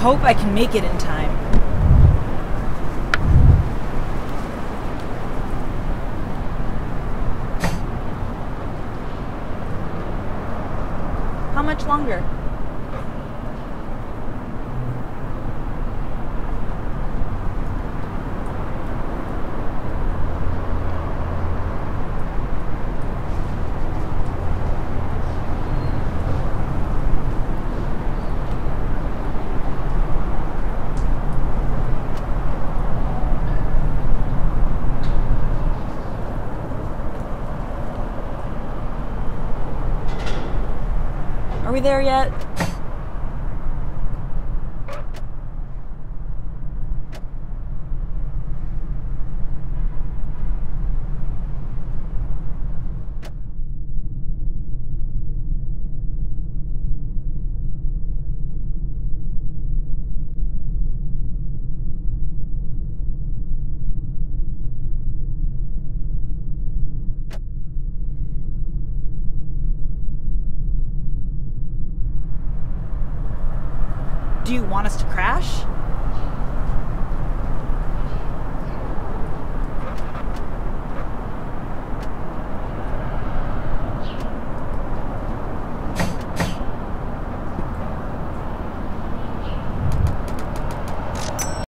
hope I can make it in time. How much longer? Are we there yet? Do you want us to crash?